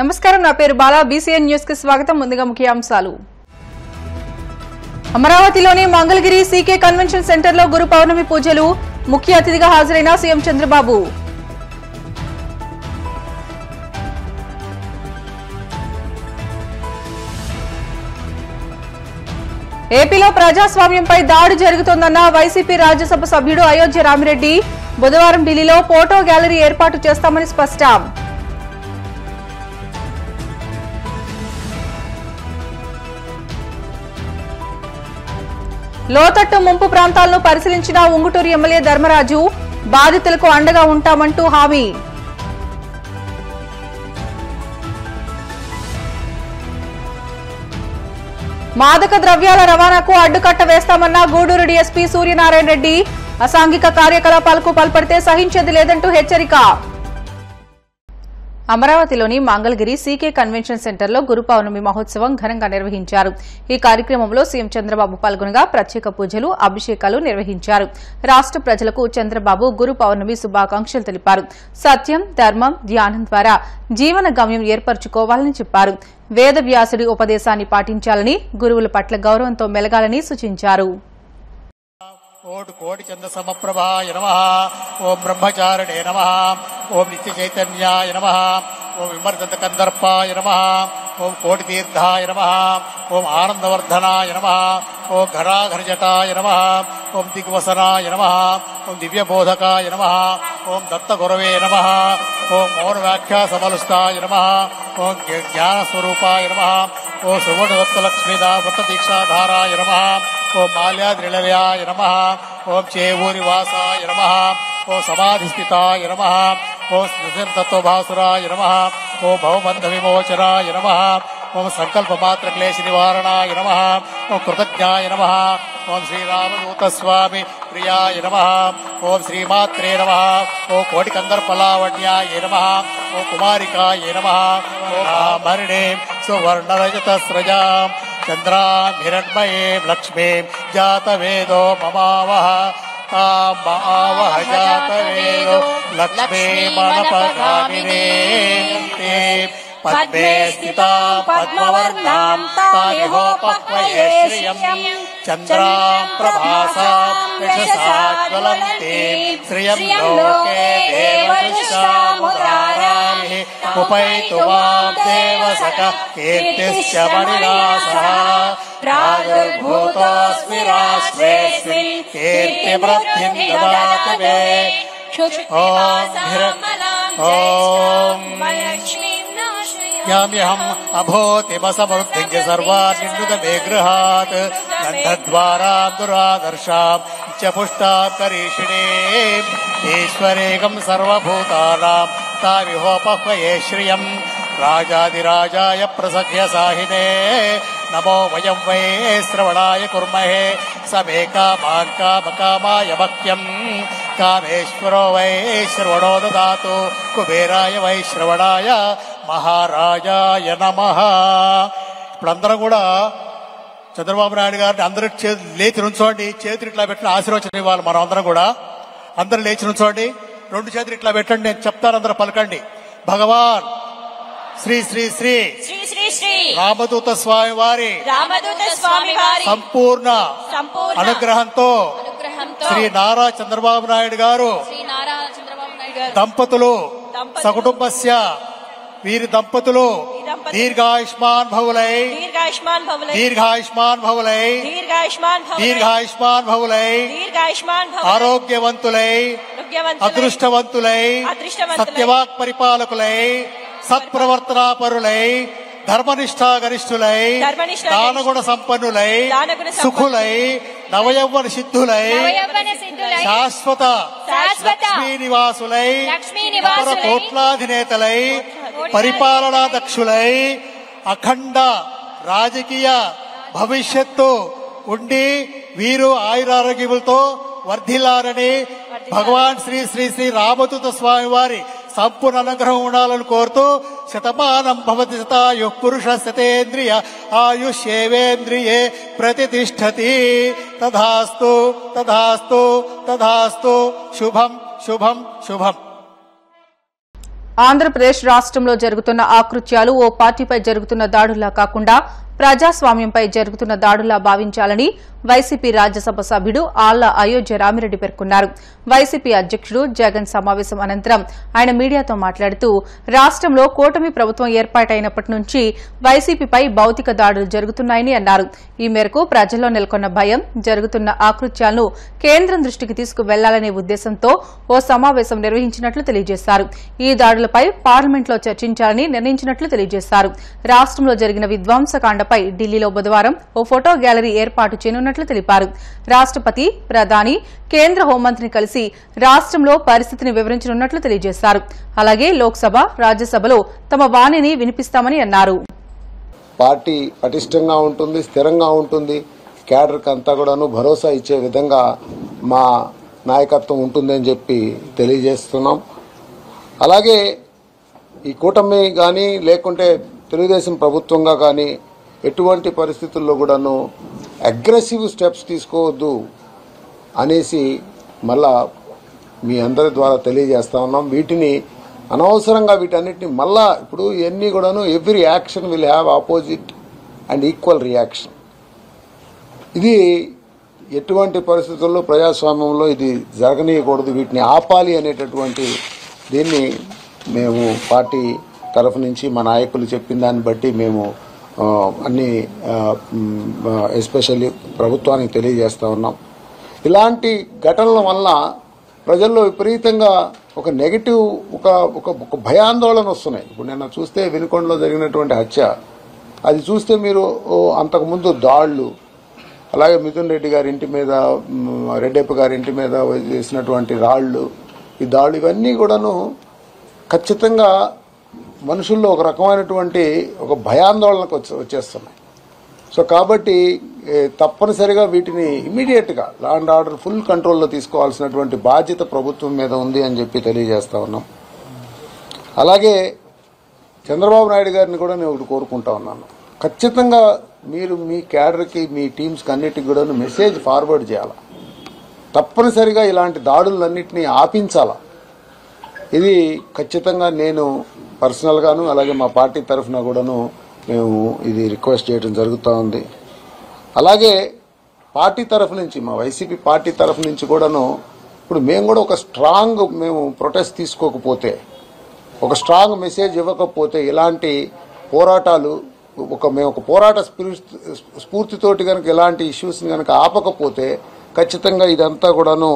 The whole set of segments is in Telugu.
నమస్కారం నా పేరు బాలా. బీసీఎన్ న్యూస్కి స్వాగతం. ముందుగా ముఖ్యాంశాలు. అమరావతిలోని మంగళగిరి సీకే కన్వెన్షన్ సెంటర్లో గురు పౌర్ణమి పూజలు. ముఖ్య అతిథిగా హాజరైన సీఎం చంద్రబాబు. ఏపీలో ప్రజాస్వామ్యంపై దాడి జరుగుతోందన్న వైసీపీ రాజ్యసభ సభ్యుడు అయోధ్య రామిరెడ్డి. బుధవారం ఢిల్లీలో ఫోటో గ్యాలరీ ఏర్పాటు చేస్తామని స్పష్టం. లోతట్టు ముంపు ప్రాంతాలను పరిశీలించిన ఉంగుటూరు ఎమ్మెల్యే ధర్మరాజు బాధితులకు అండగా ఉంటామంటూ హామీ. మాదక ద్రవ్యాల రవాణాకు అడ్డుకట్ట వేస్తామన్న గూడూరు డీఎస్పీ సూర్యనారాయణ రెడ్డి అసాంఘిక కార్యకలాపాలకు పాల్పడితే సహించేది లేదంటూ హెచ్చరిక. అమరావతిలోని మంగళగిరి సీకే కన్వెన్షన్ సెంటర్లో గురు పౌర్ణమి మహోత్సవం ఘనంగా నిర్వహించారు. ఈ కార్యక్రమంలో సీఎం చంద్రబాబు పాల్గొనగా ప్రత్యేక పూజలు అభిషేకాలు నిర్వహించారు. రాష్ట ప్రజలకు చంద్రబాబు గురు పౌర్ణమి శుభాకాంక్షలు తెలిపారు. సత్యం ధర్మం ధ్యానం ద్వారా జీవన గమ్యం ఏర్పరచుకోవాలని చెప్పారు. వేదవ్యాసుడి ఉపదేశాన్ని పాటించాలని గురువుల పట్ల గౌరవంతో మెలగాలని సూచించారు. ఓం కోటి చంద సమప్రభాయ నమ ఓం బ్రహ్మచారిణే నమ ఓం నిత్య చైతన్యాయ నమ ఓం విమర్దంత కందర్పాయ నమ ఓం కోటి తీర్థాయ నమ ఓం ఆనందవర్ధనాయ నమ ఓం ఘరాఘరజటాయ నమ ఓం దిగ్వసనాయ నమ ఓం దివ్యబోధకాయ నమ ఓం దత్తగురవే నమ ओ सुवर्णदत्तलक्ष्मीदा व्रतदीक्षाधाराय नमः। ओ माल्याद्रिलयाय नमः। ॐ चेवूरिवासाय नमः। ओ समाधिस्थिताय नमः। ओ स्निर्दत्तोभासुराय नमः। ओ भवबन्धविमोचनाय नमः। ॐ सङ्कल्पमात्रक्लेशनिवारणाय नमः। ॐ कृतज्ञाय नमः। ॐ श्रीरामभूतस्वामिप्रियाय नमः। ॐ श्रीमात्रे नमः। ओ कोटिकन्दर्पलावण्याय नमः। ओ कुमारिकाय नमःर्णरजतस्रजाम् चन्द्राभिरण्मये लक्ष्मीम् जातवेदो ममावः। तामावह जातवेदो ममावहजातवेदो ते पद्मे स्थिताम् पद्मवर्णाम् तामिहोपह्वये श्रियम् चन्द्राम् प्रभासाम् यशसा ज्वलन्ति श्रियम् लोके देवशामुदारामि उपैतु माम् देवसका कीर्तिश्च मणिनासः प्रादुर्भूतोऽस्मि राष्ट्रेऽस्मिन् कीर्तिवृद्धिम् ददातु मे। यज्ञाम्यहम् अभोतिमसमृद्धिम् सर्वान् सर्वान्निन्दुतमे गृहात् नन्दद्वारा दुरादर्शाम् च पुष्टात् करीषिणे ईश्वरेकम् सर्वभूतानाम् तामिहोपह्वये श्रियम् राजादिराजाय प्रसख्यसाहिने नमो वयम् वै श्रवणाय कुर्महे समेकामान् कामकामाय मक्यम् कामेश्वरो वै श्रवणो ददातु कुबेराय वै श्रवणाय మహారాజాయ నమ. ఇప్పుడందరం కూడా చంద్రబాబు నాయుడు గారిని అందరూ లేచి నుంచోండి. చేతులు ఇట్లా పెట్టిన ఆశీర్వచనం ఇవ్వాలి మనం అందరం కూడా. అందరూ లేచి నుంచోండి. రెండు చేతులు ఇట్లా పెట్టండి. నేను చెప్తాను అందరూ పలకండి. భగవాన్! శ్రీ శ్రీ శ్రీ! శ్రీ శ్రీ శ్రీ! రామదూత స్వామి వారి రామదూత స్వామి వారి సంపూర్ణ సంపూర్ణ అనుగ్రహంతో శ్రీ నారా చంద్రబాబు నాయుడు గారు శ్రీ నారా చంద్రబాబు నాయుడు గారు దంపతులు దంపతులు సకుటుంబస్య వీరి దంపతులు దీర్ఘాయుష్మాన్ భవులై. దీర్ఘాయుష్మాన్ భవులై. దీర్ఘాయుష్మాన్ భవులై. దీర్ఘాయుష్మాన్ దీర్ఘాయుష్మాన్ భవులై. దీర్ఘాయుష్మాన్ ఆరోగ్యవంతులై. అదృష్టవంతులై. సత్యవాక్ పరిపాలకులై. సత్ప్రవర్తనాపరులై. ధర్మనిష్టా గరిష్ఠులై. దానగుణ సంపన్నులై. సుఖులై. నవయవ్వన సిద్ధులై. శాశ్వత లక్ష్మీ నివాసులై, అపర కోట్లాధినేతలై. పరిపాలనా దక్షులై అఖండ రాజకీయ భవిష్యత్తు ఉండి వీరు ఆయురారోగ్యములతో వర్ధిల్లారని భగవాన్ శ్రీ శ్రీ శ్రీ రామదూత స్వామి వారి సంపూర్ణ అనుగ్రహం ఉండాలని కోరుతూ శతమానం భవతి శతాయు పురుష శతేంద్రియ ఆయుష్యేవేంద్రియే ప్రతిష్టతి. తధాస్తు తధాస్తు తధాస్తు శుభం శుభం శుభం. ఆంధ్రప్రదేశ్ రాష్ట్రంలో జరుగుతున్న ఆకృత్యాలు ఓ పార్టీపై జరుగుతున్న దాడుల్లా కాకుండా ప్రజాస్వామ్యంపై జరుగుతున్న దాడులా భావించాలని వైసీపీ రాజ్యసభ సభ్యుడు ఆళ్ళ అయోధ్య రామిరెడ్డి పేర్కొన్నారు. వైసీపీ అధ్యకుడు జగన్ సమావేశం అనంతరం ఆయన మీడియాతో మాట్లాడుతూ రాష్ట్రంలో కూటమి ప్రభుత్వం ఏర్పాటైనప్పటి నుంచి వైసీపీపై భౌతిక దాడులు జరుగుతున్నాయని అన్నారు. ఈ మేరకు ప్రజల్లో నెలకొన్న భయం జరుగుతున్న ఆకృత్యాలను కేంద్రం దృష్టికి తీసుకువెళ్ళాలనే ఉద్దేశంతో ఓ సమావేశం నిర్వహించినట్లు తెలియజేశారు. ఈ దాడులపై పార్లమెంట్లో చర్చించాలని నిర్ణయించినట్లు తెలియజేశారు. రాష్ట్రంలో జరిగిన విధ్వంసకాండపై ఢిల్లీలో బుధవారం ఓ ఫోటో గ్యాలరీ ఏర్పాటు చేయనున్నట్లు తెలిపారు. రాష్టపతి ప్రధాని కేంద్ర హోంమంత్రిని కలిసి రాష్ట్రంలో పరిస్థితిని వివరించనున్నట్లు తెలియజేశారు. అలాగే లోక్సభ రాజ్యసభలో తమ వాణిని వినిపిస్తామని అన్నారు. పార్టీ పటిష్టంగా ఉంటుంది స్థిరంగా ఉంటుంది. క్యాడర్కి అంతా కూడాను భరోసా ఇచ్చే విధంగా మా నాయకత్వం ఉంటుందని చెప్పి తెలియజేస్తున్నాం. అలాగే ఈ కూటమి కానీ లేకుంటే తెలుగుదేశం ప్రభుత్వంగా కానీ ఎటువంటి పరిస్థితుల్లో కూడాను అగ్రెసివ్ స్టెప్స్ తీసుకోవద్దు అనేసి మళ్ళా మీ అందరి ద్వారా తెలియజేస్తా ఉన్నాం. వీటిని అనవసరంగా వీటన్నిటిని మళ్ళా ఇప్పుడు ఇవన్నీ కూడాను every action will have opposite and equal reaction ఇది ఎటువంటి పరిస్థితుల్లో ప్రజాస్వామ్యంలో ఇది జరగనీయకూడదు. వీటిని ఆపాలి అనేటటువంటి దీన్ని మేము పార్టీ తరఫు నుంచి మా నాయకులు చెప్పిన దాన్ని బట్టి మేము అన్ని ఎస్పెషల్లీ ప్రభుత్వానికి తెలియజేస్తూ ఉన్నాం. ఇలాంటి ఘటనల వల్ల ప్రజల్లో విపరీతంగా ఒక నెగిటివ్ ఒక ఒక భయాందోళన వస్తున్నాయి. ఇప్పుడు నిన్న చూస్తే వినుకొండలో జరిగినటువంటి హత్య. అది చూస్తే మీరు అంతకుముందు దాళ్ళు అలాగే మిథున్ రెడ్డి గారి ఇంటి మీద మ్, రెడ్డప్ప గారి ఇంటి మీద చేసినటువంటి రాళ్ళు ఈ దాళ్ళు ఇవన్నీ కూడాను ఖచ్చితంగా మనుషుల్లో ఒక రకమైనటువంటి ఒక భయాందోళనకు వచ్చే వచ్చేస్తున్నాయి. సో కాబట్టి తప్పనిసరిగా వీటిని ఇమీడియట్గా లా అండ్ ఆర్డర్ ఫుల్ కంట్రోల్లో తీసుకోవాల్సినటువంటి బాధ్యత ప్రభుత్వం మీద ఉంది అని చెప్పి తెలియజేస్తా ఉన్నాం. అలాగే చంద్రబాబు నాయుడు గారిని కూడా నేను ఒకటి కోరుకుంటా ఉన్నాను. ఖచ్చితంగా మీరు మీ క్యాడర్కి మీ టీమ్స్కి అన్నిటికి కూడా మెసేజ్ ఫార్వర్డ్ చేయాలి? తప్పనిసరిగా ఇలాంటి దాడులన్నింటినీ ఆపించాలా? ఇది ఖచ్చితంగా నేను పర్సనల్గాను అలాగే మా పార్టీ తరఫున కూడాను మేము ఇది రిక్వెస్ట్ చేయడం జరుగుతూ ఉంది. అలాగే పార్టీ తరఫు నుంచి మా వైసీపీ పార్టీ తరఫు నుంచి కూడాను ఇప్పుడు మేము కూడా ఒక స్ట్రాంగ్ మేము ప్రొటెస్ట్ తీసుకోకపోతే ఒక స్ట్రాంగ్ మెసేజ్ ఇవ్వకపోతే ఇలాంటి పోరాటాలు ఒక మేము ఒక పోరాట స్పిరిట్ స్ఫూర్తితోటి కనుక ఇలాంటి ఇష్యూస్ని కనుక ఆపకపోతే ఖచ్చితంగా ఇదంతా కూడాను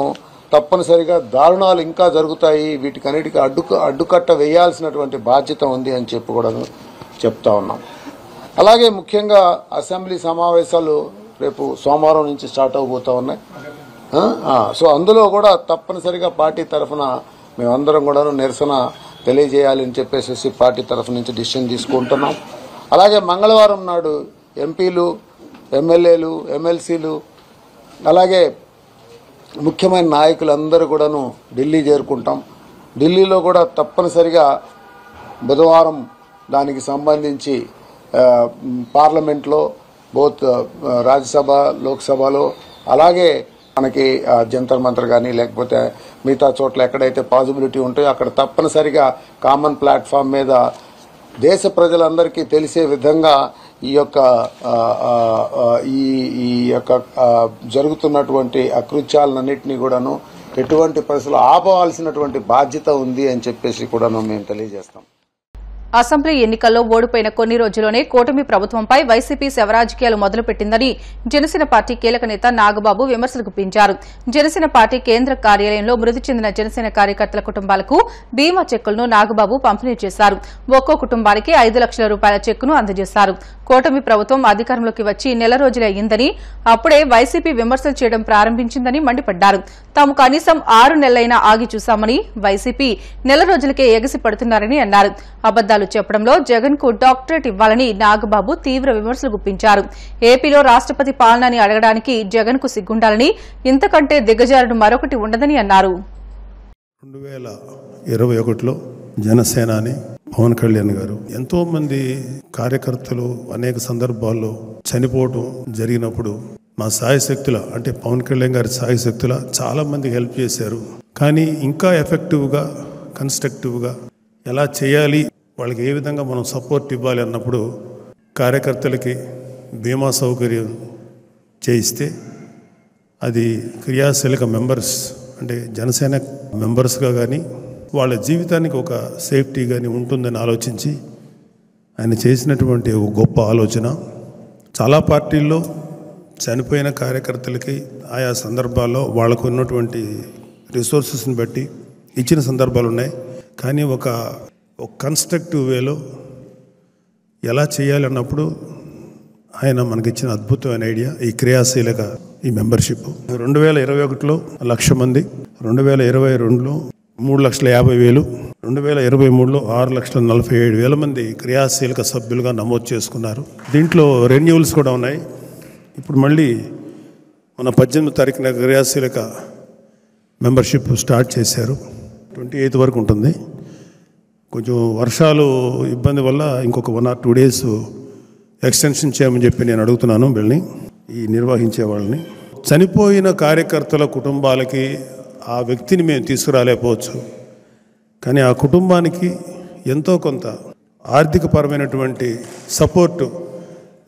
తప్పనిసరిగా దారుణాలు ఇంకా జరుగుతాయి. వీటికన్నిటికీ అడ్డుక అడ్డుకట్ట వేయాల్సినటువంటి బాధ్యత ఉంది అని చెప్పి కూడా చెప్తా ఉన్నాం. అలాగే ముఖ్యంగా అసెంబ్లీ సమావేశాలు రేపు సోమవారం నుంచి స్టార్ట్ అవబోతూ ఉన్నాయి. సో అందులో కూడా తప్పనిసరిగా పార్టీ తరఫున మేమందరం కూడా నిరసన తెలియజేయాలని చెప్పేసి పార్టీ తరఫు నుంచి డిసిషన్ తీసుకుంటున్నాం. అలాగే మంగళవారం నాడు ఎంపీలు ఎమ్మెల్యేలు ఎమ్మెల్సీలు అలాగే ముఖ్యమైన నాయకులందరూ కూడాను ఢిల్లీ చేరుకుంటాం. ఢిల్లీలో కూడా తప్పనిసరిగా బుధవారం దానికి సంబంధించి పార్లమెంట్లో బోత్ రాజ్యసభ లోక్సభలో అలాగే మనకి జంతర్ మంతర్ కానీ లేకపోతే మిగతా చోట్ల ఎక్కడైతే పాజిబిలిటీ ఉంటాయో అక్కడ తప్పనిసరిగా కామన్ ప్లాట్ఫామ్ మీద దేశ ప్రజలందరికీ తెలిసే విధంగా ఈ యొక్క ఈ ఈ యొక్క జరుగుతున్నటువంటి అకృత్యాలన్నింటినీ కూడాను ఎటువంటి పరిస్థితులు ఆపవలసినటువంటి బాధ్యత ఉంది అని చెప్పేసి కూడాను మేము తెలియజేస్తాం. అసెంబ్లీ ఎన్నికల్లో ఓడిపోయిన కొన్ని రోజుల్లోనే కూటమి ప్రభుత్వంపై వైసీపీ శవరాజకీయాలు మొదలుపెట్టిందని జనసేన పార్టీ కీలక నేత నాగబాబు విమర్శలు గుప్పించారు జనసేన పార్టీ కేంద్ర కార్యాలయంలో మృతి చెందిన జనసేన కార్యకర్తల కుటుంబాలకు బీమా చెక్కులను నాగబాబు పంపిణీ చేశారు. ఒక్కో కుటుంబానికి ఐదు లక్షల రూపాయల చెక్కును అందజేశారు. కూటమి ప్రభుత్వం అధికారంలోకి వచ్చి నెల రోజులే అయ్యిందని అప్పుడే వైసీపీ విమర్శలు చేయడం ప్రారంభించిందని మండిపడ్డారు. తాము కనీసం ఆరు నెలలైనా ఆగి చూశామని వైసీపీ నెల రోజులకే ఎగసి పడుతున్నారని అన్నారు. అబద్దాలు చెప్పడంలో జగన్కు డాక్టరేట్ ఇవ్వాలని నాగబాబు తీవ్ర విమర్శలు గుప్పించారు. ఏపీలో రాష్ట్రపతి పాలనని అడగడానికి జగన్కు సిగ్గుండాలని ఇంతకంటే దిగజారుడు మరొకటి ఉండదని అన్నారు. రెండు వేల ఇరవై ఒకటిలో జనసేనాని పవన్ కళ్యాణ్ గారు ఎంతో మంది కార్యకర్తలు అనేక సందర్భాల్లో చనిపోవడం జరిగినప్పుడు మా సాయశక్తుల అంటే పవన్ కళ్యాణ్ గారి సాయశక్తుల చాలా మందికి హెల్ప్ చేశారు. కానీ ఇంకా ఎఫెక్టివ్గా కన్స్ట్రక్టివ్గా ఎలా చేయాలి వాళ్ళకి ఏ విధంగా మనం సపోర్ట్ ఇవ్వాలి అన్నప్పుడు కార్యకర్తలకి బీమా సౌకర్యం చేయిస్తే అది క్రియాశీలక మెంబర్స్ అంటే జనసేన మెంబర్స్గా కానీ వాళ్ళ జీవితానికి ఒక సేఫ్టీ కానీ ఉంటుందని ఆలోచించి ఆయన చేసినటువంటి ఒక గొప్ప ఆలోచన. చాలా పార్టీల్లో చనిపోయిన కార్యకర్తలకి ఆయా సందర్భాల్లో వాళ్ళకు ఉన్నటువంటి రిసోర్సెస్ని బట్టి ఇచ్చిన సందర్భాలు ఉన్నాయి కానీ ఒక ఒక కన్స్ట్రక్టివ్ వేలో ఎలా చేయాలి అన్నప్పుడు ఆయన మనకిచ్చిన అద్భుతమైన ఐడియా ఈ క్రియాశీలక ఈ మెంబర్షిప్ రెండు వేల ఇరవై ఒకటిలో లక్ష మంది రెండు వేల ఇరవై రెండులో మూడు లక్షల యాభై వేలు రెండు వేల ఇరవై మూడులో ఆరు లక్షల నలభై ఏడు వేల మంది క్రియాశీలక సభ్యులుగా నమోదు చేసుకున్నారు. దీంట్లో రెన్యూవల్స్ కూడా ఉన్నాయి. ఇప్పుడు మళ్ళీ మన పద్దెనిమిది తారీఖున క్రియాశీలక మెంబర్షిప్ స్టార్ట్ చేశారు. ట్వంటీ ఎయిత్ వరకు ఉంటుంది. కొంచెం వర్షాలు ఇబ్బంది వల్ల ఇంకొక one or two days extension చేయమని చెప్పి నేను అడుగుతున్నాను వీళ్ళని ఈ నిర్వహించే వాళ్ళని. చనిపోయిన కార్యకర్తల కుటుంబాలకి ఆ వ్యక్తిని మేము తీసుకురాలేకపోవచ్చు. కానీ ఆ కుటుంబానికి ఎంతో కొంత ఆర్థికపరమైనటువంటి సపోర్టు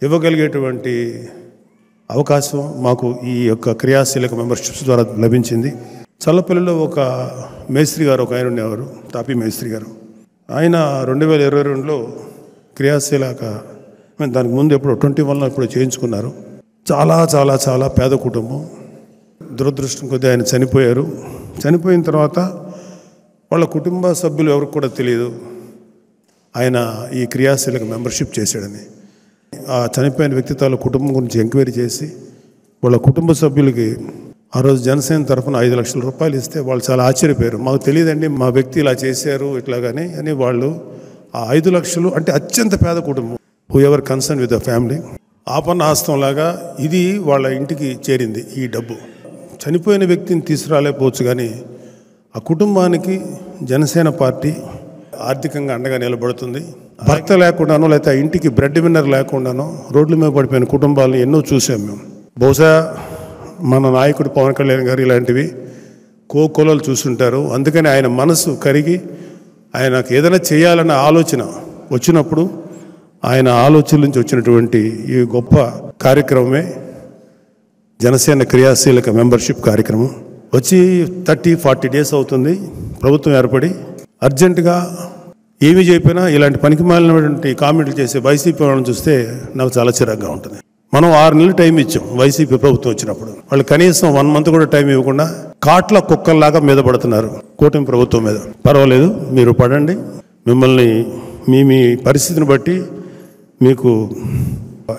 ఇవ్వగలిగేటువంటి అవకాశం మాకు ఈ యొక్క క్రియాశీలక మెంబర్షిప్స్ ద్వారా లభించింది. చల్లపల్లిలో ఒక మేస్త్రి గారు ఒక ఆయన ఉండేవారు తాపీ మేస్త్రి గారు. ఆయన రెండు వేల ఇరవై రెండులో క్రియాశీలక దానికి ముందు ఎప్పుడు ట్వంటీ వన్లో ఇప్పుడు చేయించుకున్నారు. చాలా చాలా చాలా పేద కుటుంబం. దురదృష్టం కొద్దీ ఆయన చనిపోయారు. చనిపోయిన తర్వాత వాళ్ళ కుటుంబ సభ్యులు ఎవరికి కూడా తెలియదు ఆయన ఈ క్రియాశీలక మెంబర్షిప్ చేశాడని. ఆ చనిపోయిన వ్యక్తి తాలూ కుటుంబం గురించి ఎంక్వైరీ చేసి వాళ్ళ కుటుంబ సభ్యులకి ఆ రోజు జనసేన తరఫున ఐదు లక్షల రూపాయలు ఇస్తే వాళ్ళు చాలా ఆశ్చర్యపోయారు. మాకు తెలియదండి మా వ్యక్తి ఇలా చేశారు ఇట్లాగానే అని వాళ్ళు ఆ ఐదు లక్షలు అంటే అత్యంత పేద కుటుంబం. Whoever concern with the family ఆపన్న హస్తం లాగా ఇది వాళ్ళ ఇంటికి చేరింది ఈ డబ్బు. చనిపోయిన వ్యక్తిని తీసుకురాలేకపోవచ్చు కానీ ఆ కుటుంబానికి జనసేన పార్టీ ఆర్థికంగా అండగా నిలబడుతుంది. భర్త లేకుండానో లేకపోతే ఆ ఇంటికి బ్రెడ్ విన్నర్ లేకుండానో రోడ్ల మీద పడిపోయిన కుటుంబాలను ఎన్నో చూసాం మేము. బహుశా మన నాయకుడు పవన్ కళ్యాణ్ గారు ఇలాంటివి కోకొలలు చూస్తుంటారు. అందుకని ఆయన మనసు కరిగి ఆయనకు ఏదైనా చేయాలన్న ఆలోచన వచ్చినప్పుడు ఆయన ఆలోచన నుంచి వచ్చినటువంటి ఈ గొప్ప కార్యక్రమమే జనసేన క్రియాశీలక మెంబర్షిప్ కార్యక్రమం. వచ్చి థర్టీ ఫార్టీ డేస్ అవుతుంది. ప్రభుత్వం ఏర్పడి అర్జెంటుగా ఏమి చెప్పినా ఇలాంటి పనికి మాలినటువంటి కామెంట్లు చేసే వైసీపీ వాళ్ళని చూస్తే నాకు చాలా చిరాగ్గా ఉంటుంది. మనం ఆరు నెలలు టైం ఇచ్చాం వైసీపీ ప్రభుత్వం వచ్చినప్పుడు. వాళ్ళు కనీసం వన్ మంత్ కూడా టైం ఇవ్వకుండా కాట్ల కుక్కల్లాగా మీద పడుతున్నారు కూటమి ప్రభుత్వం మీద. పర్వాలేదు మీరు పడండి. మిమ్మల్ని మీ మీ పరిస్థితిని బట్టి మీకు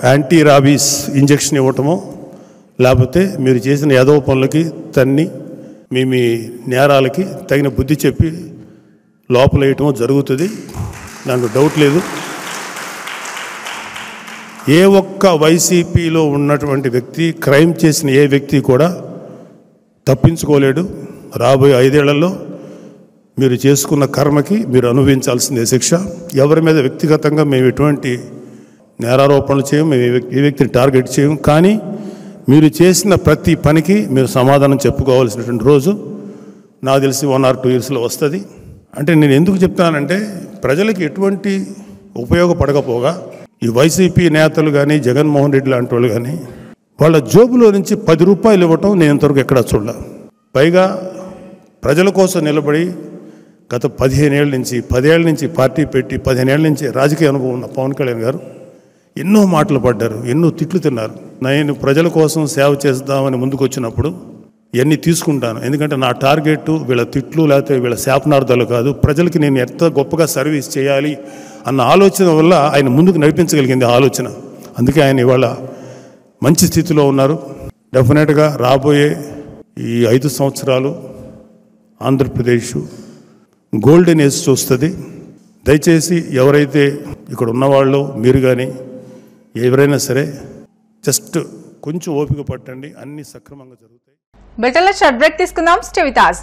యాంటీ రాబీస్ ఇంజెక్షన్ ఇవ్వటమో లేకపోతే మీరు చేసిన యాదవ పనులకి తన్ని మీ మీ నేరాలకి తగిన బుద్ధి చెప్పి లోపల జరుగుతుంది. దాంట్లో డౌట్ లేదు. ఏ ఒక్క వైసీపీలో ఉన్నటువంటి వ్యక్తి క్రైమ్ చేసిన ఏ వ్యక్తి కూడా తప్పించుకోలేడు. రాబోయే ఐదేళ్ళలో మీరు చేసుకున్న కర్మకి మీరు అనుభవించాల్సిందే శిక్ష. ఎవరి మీద వ్యక్తిగతంగా మేము ఎటువంటి నేరారోపణలు చేయము మేము ఏ వ్యక్తిని టార్గెట్ చేయము. కానీ మీరు చేసిన ప్రతి పనికి మీరు సమాధానం చెప్పుకోవాల్సినటువంటి రోజు నాకు తెలిసి వన్ ఆర్ టూ ఇయర్స్లో వస్తుంది. అంటే నేను ఎందుకు చెప్తానంటే ప్రజలకు ఎటువంటి ఉపయోగపడకపోగా ఈ వైసీపీ నేతలు కానీ జగన్మోహన్ రెడ్డి లాంటి వాళ్ళు కానీ వాళ్ళ జోబులో నుంచి పది రూపాయలు ఇవ్వటం నేను ఇంతవరకు ఎక్కడా చూడలే. పైగా ప్రజల కోసం నిలబడి గత పదిహేనేళ్ళ నుంచి పదేళ్ళ నుంచి పార్టీ పెట్టి పదిహేనేళ్ళ నుంచి రాజకీయ అనుభవం ఉన్న పవన్ కళ్యాణ్ గారు ఎన్నో మాటలు పడ్డారు ఎన్నో తిట్లు తిన్నారు. నేను ప్రజల కోసం సేవ చేద్దామని ముందుకు వచ్చినప్పుడు ఇవన్నీ తీసుకుంటాను. ఎందుకంటే నా టార్గెట్ వీళ్ళ తిట్లు లేకపోతే వీళ్ళ శాపనార్థాలు కాదు. ప్రజలకి నేను ఎంత గొప్పగా సర్వీస్ చేయాలి అన్న ఆలోచన వల్ల ఆయన ముందుకు నడిపించగలిగింది ఆలోచన. అందుకే ఆయన ఇవాళ మంచి స్థితిలో ఉన్నారు. డెఫినెట్గా రాబోయే ఈ ఐదు సంవత్సరాలు ఆంధ్రప్రదేశ్ గోల్డెన్ ఏజ్ చూస్తుంది. దయచేసి ఎవరైతే ఇక్కడ ఉన్నవాళ్ళు మీరు కానీ ఎవరైనా సరే జస్ట్ కొంచెం ఓపిక పట్టండి. అన్నీ సక్రమంగా జరుగుతాయి. బ్రిటన్లో షార్ట్ బ్రేక్ తీసుకుందాం. స్టెవితాజ్